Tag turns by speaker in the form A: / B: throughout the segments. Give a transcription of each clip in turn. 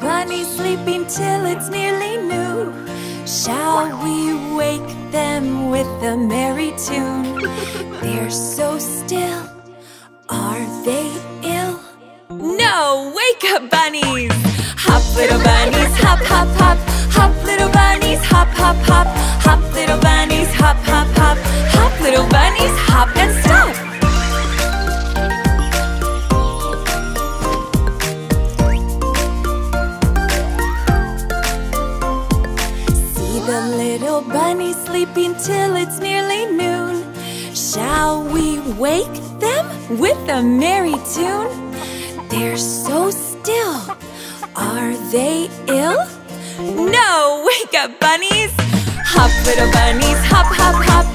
A: bunny sleeping till it's nearly noon. Shall we wake them with a merry tune? They're so still. Are they ill? No! Wake up, bunnies! Hop, little bunnies, hop, hop, hop. Hop, little bunnies, hop, hop, hop. Hop, sleeping till it's nearly noon. Shall we wake them with a merry tune? They're so still. Are they ill? No! Wake up, bunnies! Hop, little bunnies, hop, hop, hop.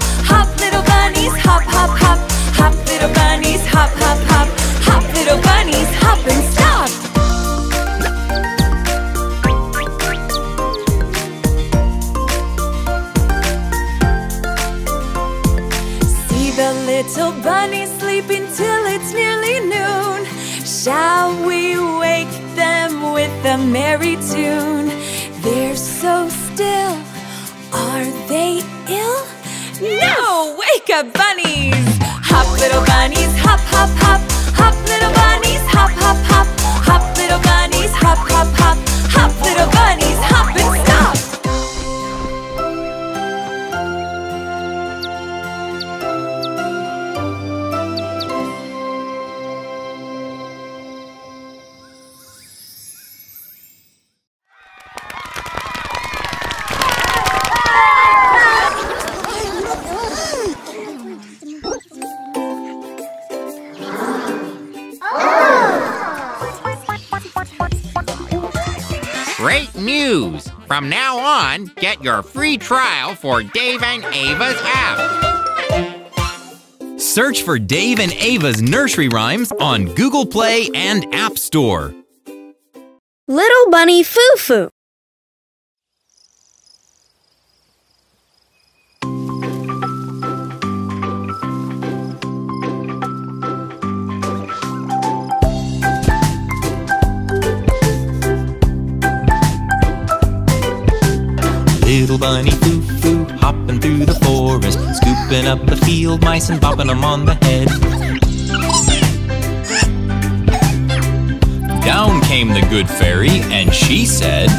B: Great news! From now on, get your free trial for Dave and Ava's app.
C: Search for Dave and Ava's nursery rhymes on Google Play and App Store.
D: Little Bunny Foo Foo.
C: Little bunny foo foo hopping through the forest, scooping up the field mice and bopping them on the head. Down came the good fairy and she said,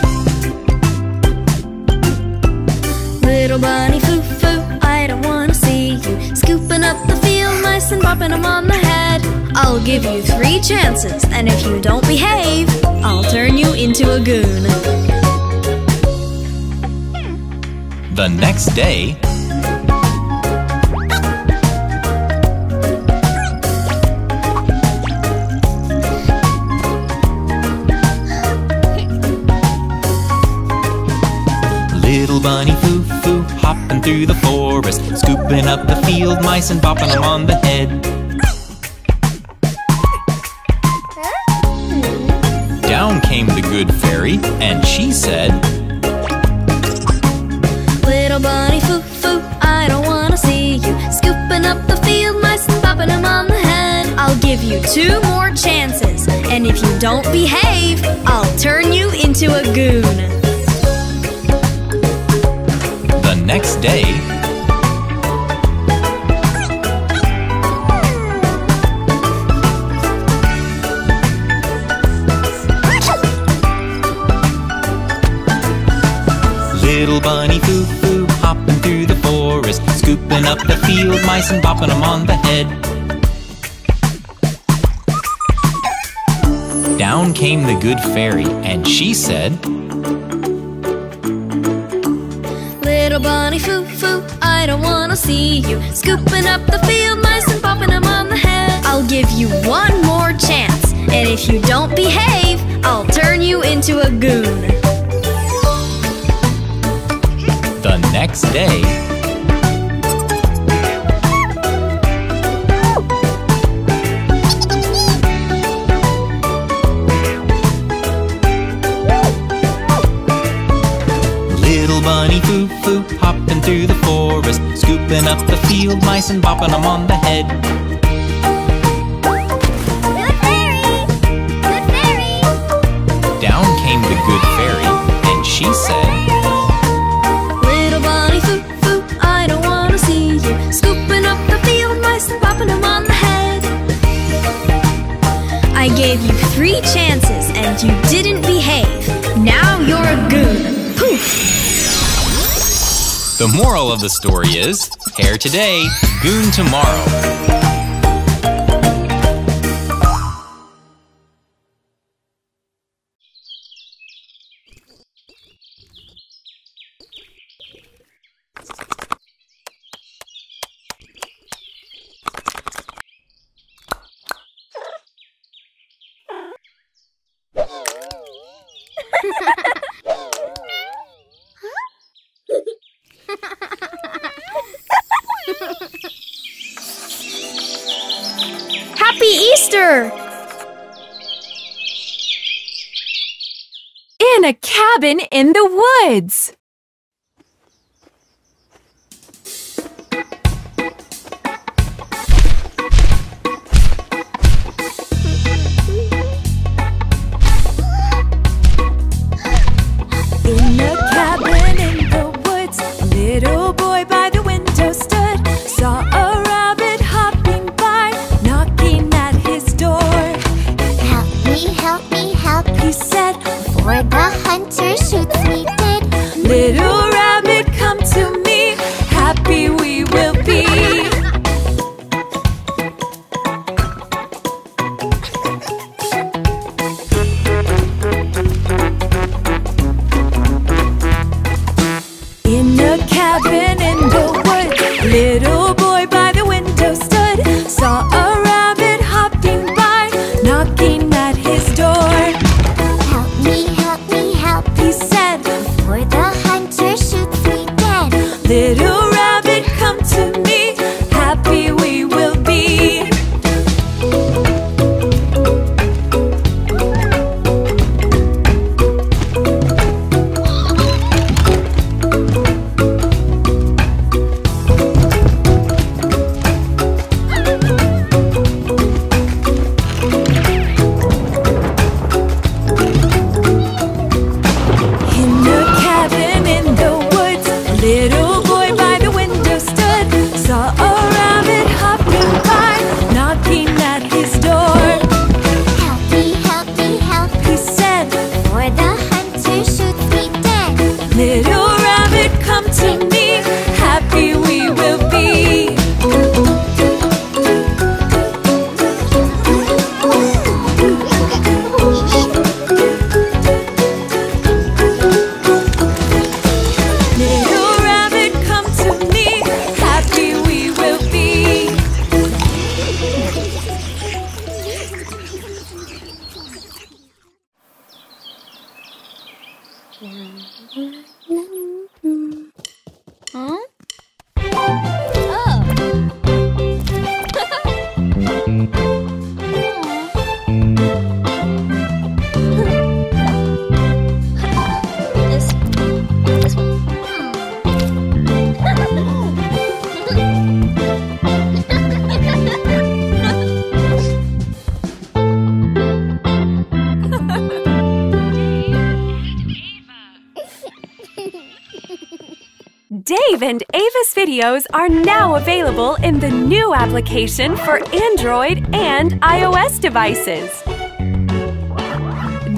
D: Little bunny foo foo, I don't wanna see you scooping up the field mice and bopping them on the head. I'll give you three chances, and if you don't behave, I'll turn you into a goon.
C: The next day, Little bunny foo foo hopping through the forest, scooping up the field mice and bopping them on the head. Down came the good fairy, and she said,
D: bunny foo foo, I don't wanna see you scooping up the field mice and bopping them on the head. I'll give you two more chances, and if you don't behave, I'll turn you into a goon.
C: The next day, Little bunny foo scooping up the field mice and bopping them on the head. Down came the good fairy, and she said,
D: Little bunny foo foo, I don't wanna see you. Scooping up the field mice and popping them on the head. I'll give you one more chance And if you don't behave, I'll turn you into a goon.
C: The next day, scooping up the field mice and bopping them on the head.
D: Good fairy! Good fairy!
C: Down came the good fairy, and she said,
D: Little bunny foo foo, I don't wanna see you Scooping up the field mice and popping them on the head I gave you three chances and you didn't behave Now you're a goon Poof!
C: The moral of the story is hare today, goon tomorrow.
A: In a cabin in the woods. Videos are now available in the new application for Android and iOS devices.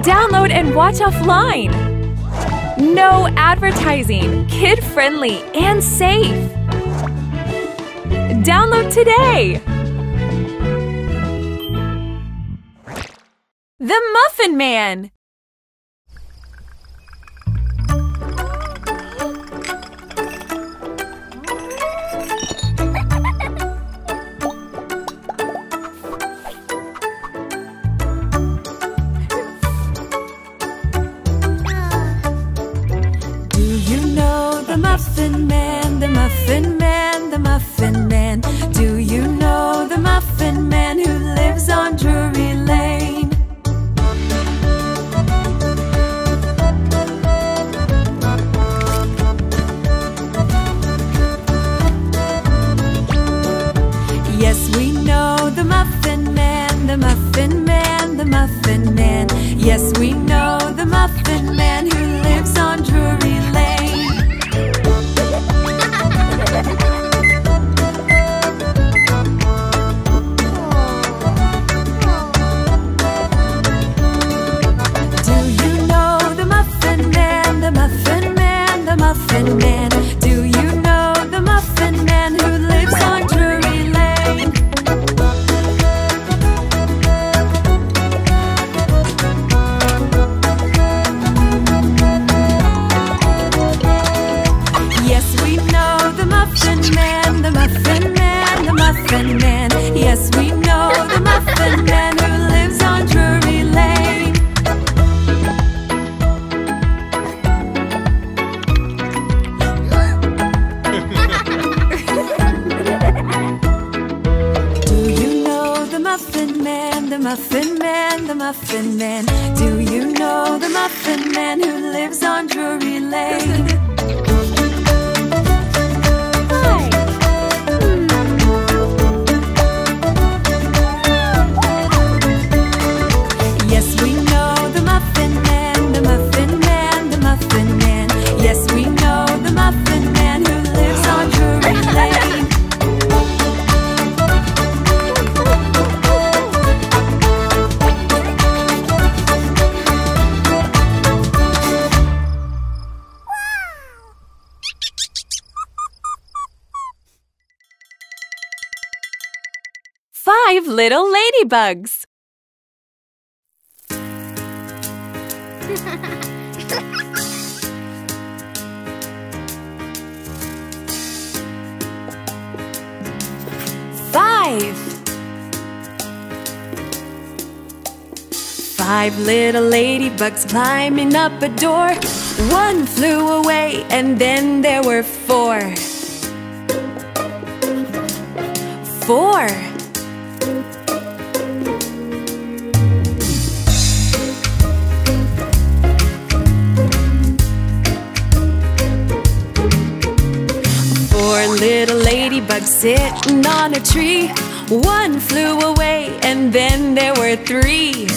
A: Download and watch offline. No advertising, kid friendly, and safe. Download today. The Muffin Man. The Muffin Man, the Muffin Man, the Muffin Man? Do you know the Muffin Man who lives on Drury Muffin Man? Do you know the Muffin Man who lives on Drury Lane? little ladybugs. Five. Five little ladybugs climbing up a door. One flew away, and then there were four. Four. Ladybugs sitting on a tree. One flew away, and then there were three.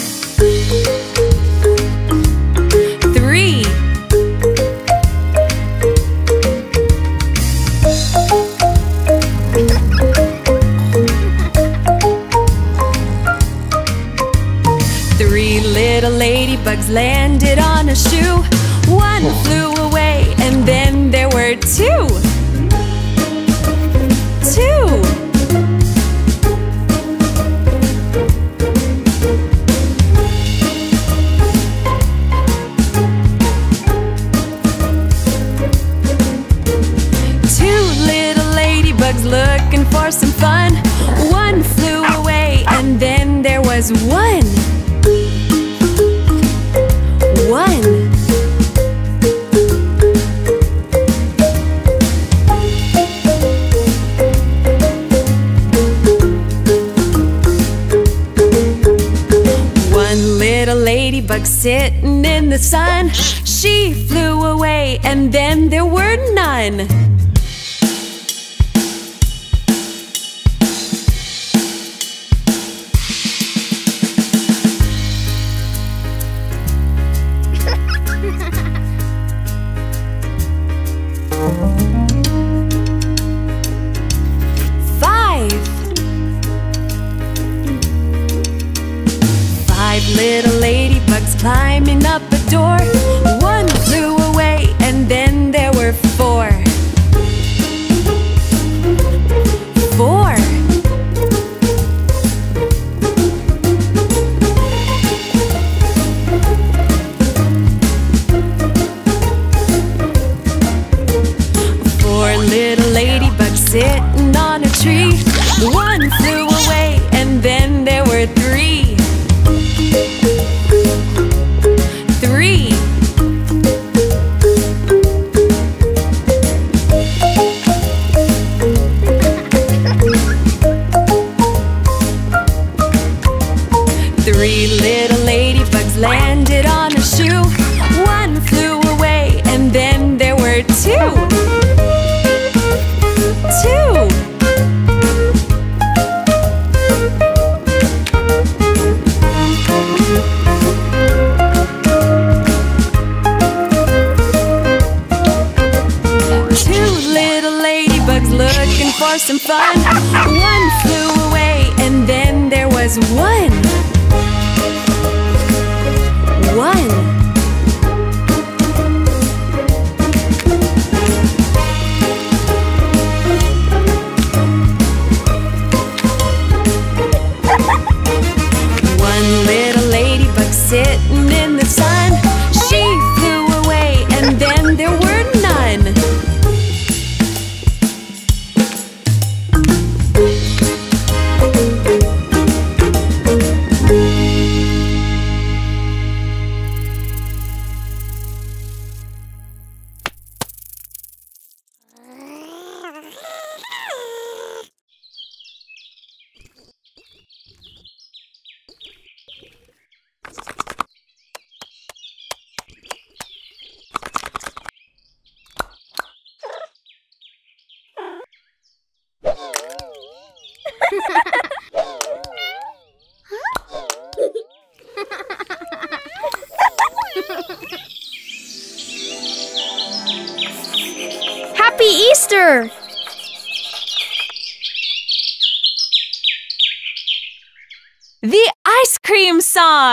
A: Three. Three little ladybugs landed on a shoe. One flew away, and then there were. Two. Was one. One. One little ladybug sitting in the sun. She flew away, and then there were none. Climbing up a door. some fun. One flew away, and then there was one.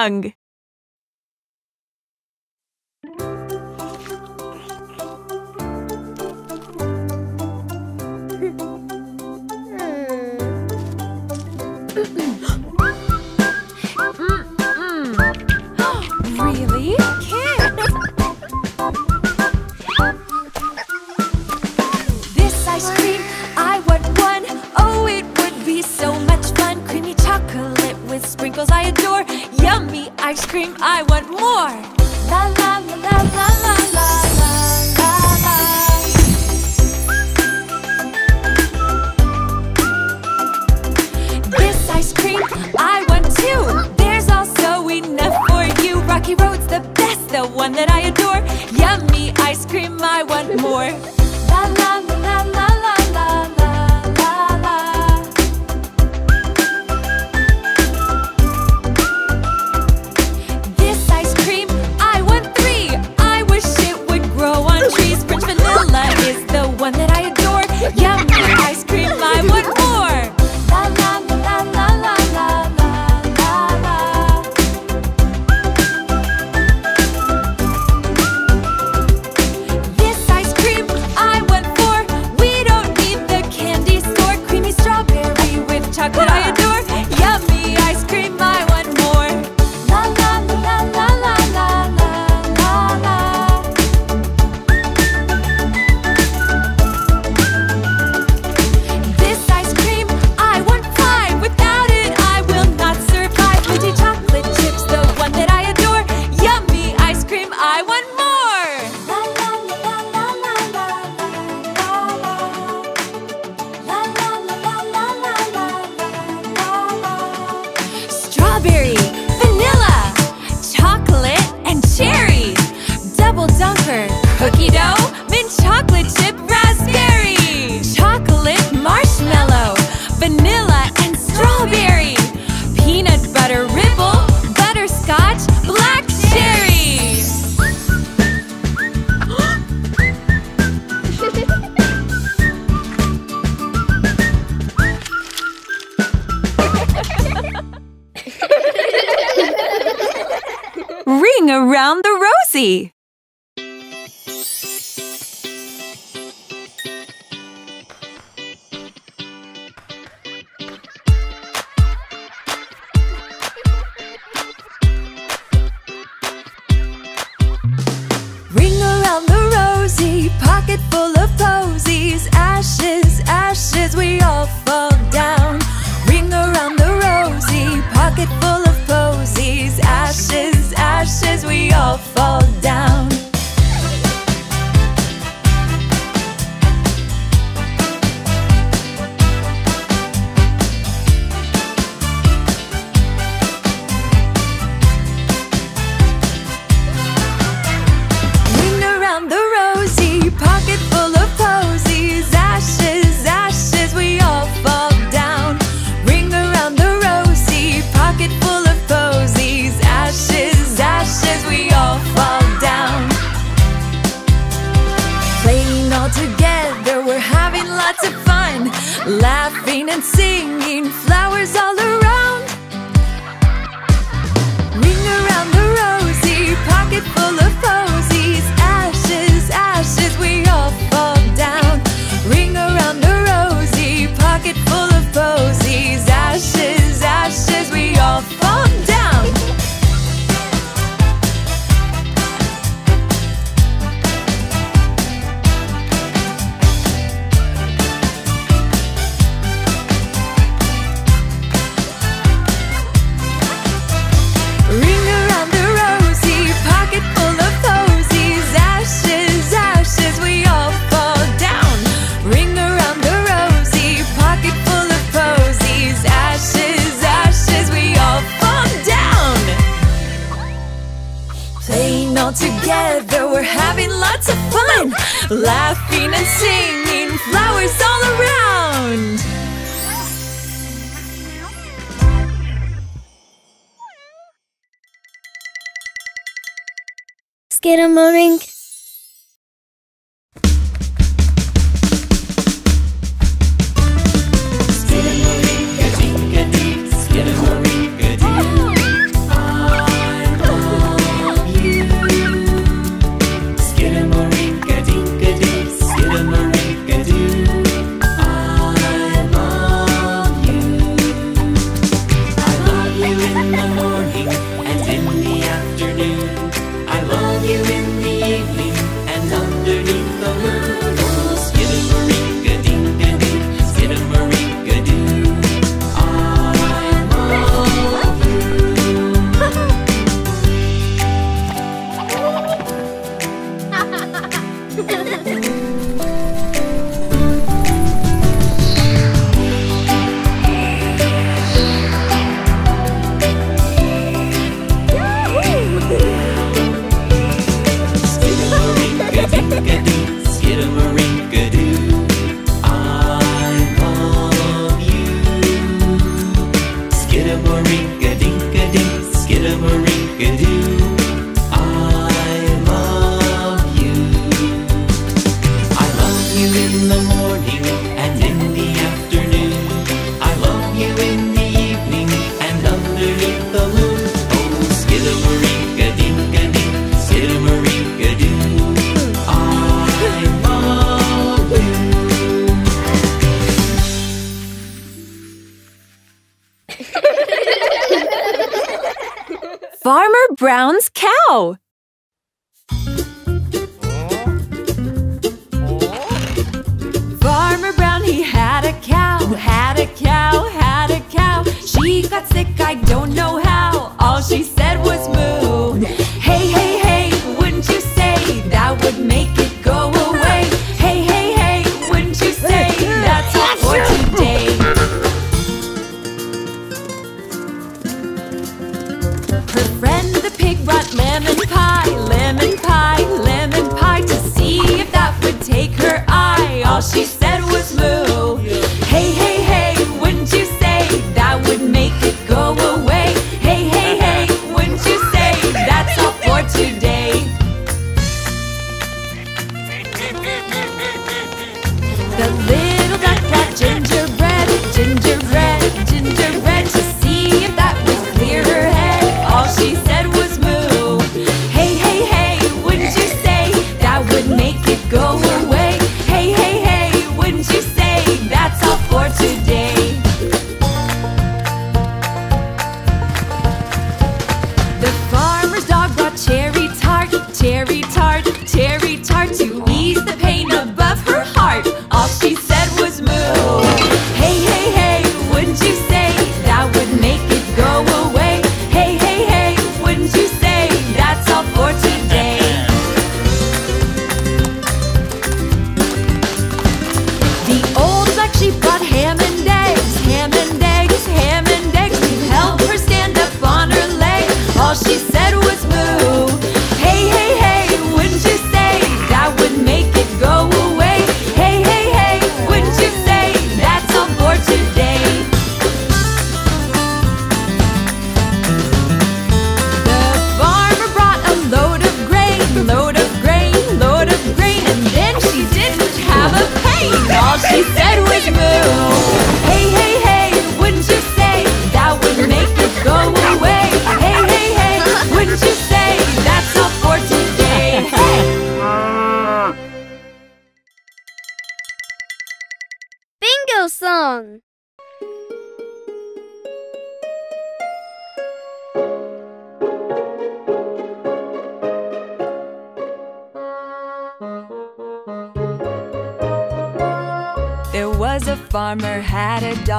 A: tongue. really? this ice cream, I want one. Oh, it would be so much fun. Creamy chocolate with sprinkles I adore. Yummy ice cream, I want more! La la la la la la la la la This ice cream, I want too. There's also enough for you! Rocky Road's the best, the one that I adore! Yummy ice cream, I want more! La la la la la
C: I'm a morning.
A: Brown's cow. Farmer Brown, he had a cow, had a cow, had a cow. She got sick, I don't know how. All she said was moo. he's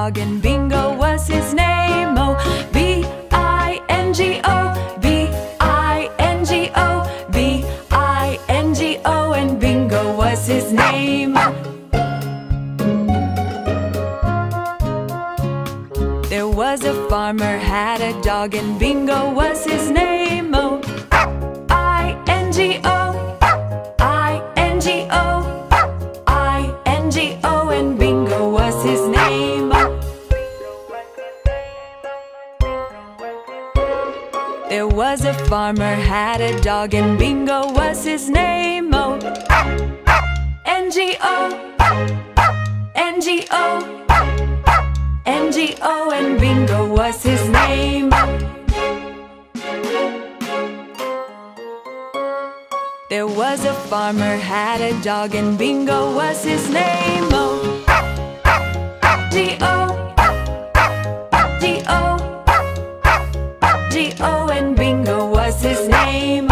A: dog and Bingo was his name. Oh, B I N G O, B I N G O, B I N G O, and Bingo was his name. There was a farmer had a dog and Bingo was his name. Was a farmer had a dog and Bingo was his name. Oh, N G O, N G O, N G O and Bingo was his name. Oh. There was a farmer had a dog and Bingo was his name. Oh, Bingo was his name.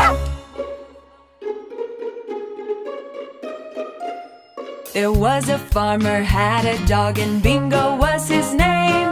A: There was a farmer had a dog and Bingo was his name.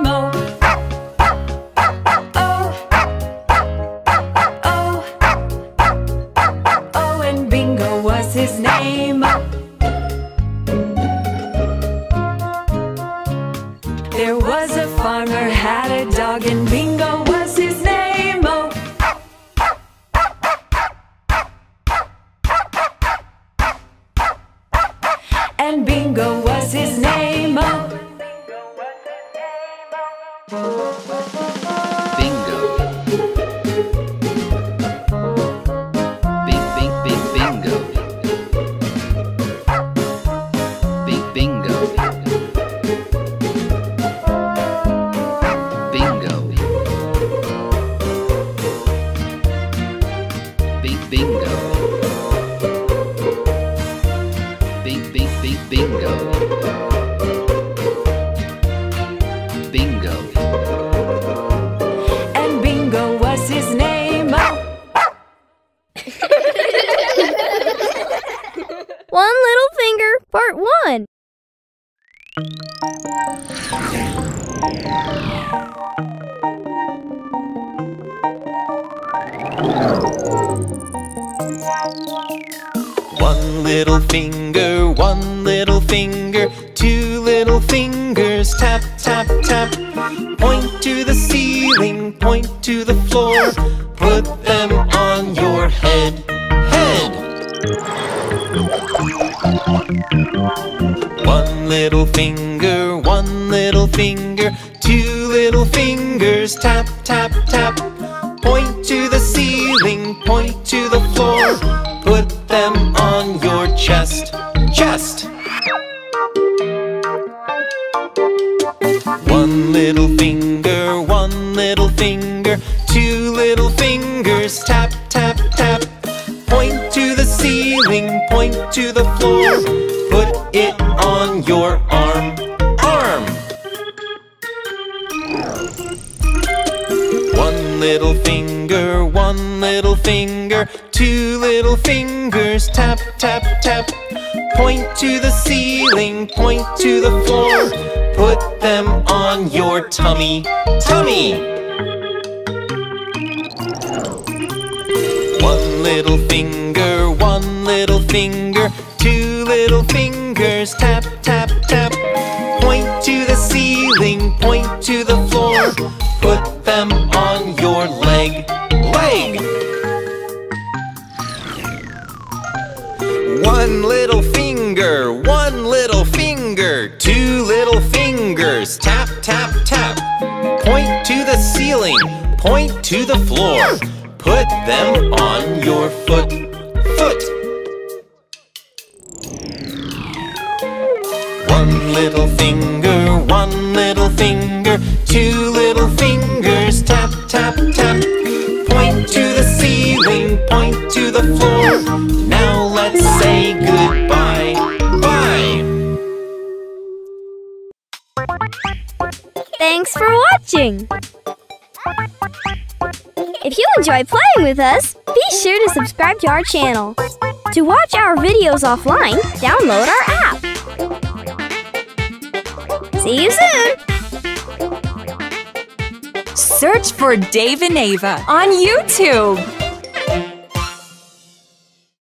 E: Bing, bing, bing, bingo. Bingo.
C: On your chest, chest. One little finger, one little finger, two little fingers, tap, tap, tap. Point to the ceiling, point to the floor, put it on your arm, arm. One little finger, one little finger, two little fingers, tap, tap, tap. Point to the ceiling, point to the floor, put them on your tummy, tummy. One little finger, one little finger, two little fingers, tap, tap, tap. Point to the ceiling, point to the floor, put them on your leg, leg. One little finger, one little finger, two little fingers, tap, tap, tap. Point to the ceiling, point to the floor, put them on your foot, foot. One little finger, one little finger, two little fingers, tap, tap, tap. Point to the ceiling, point to the floor. Now say goodbye, bye.
D: Thanks for watching! If you enjoy playing with us, be sure to subscribe to our channel. To watch our videos offline, download our app. See you soon!
A: Search for Dave and Ava on YouTube.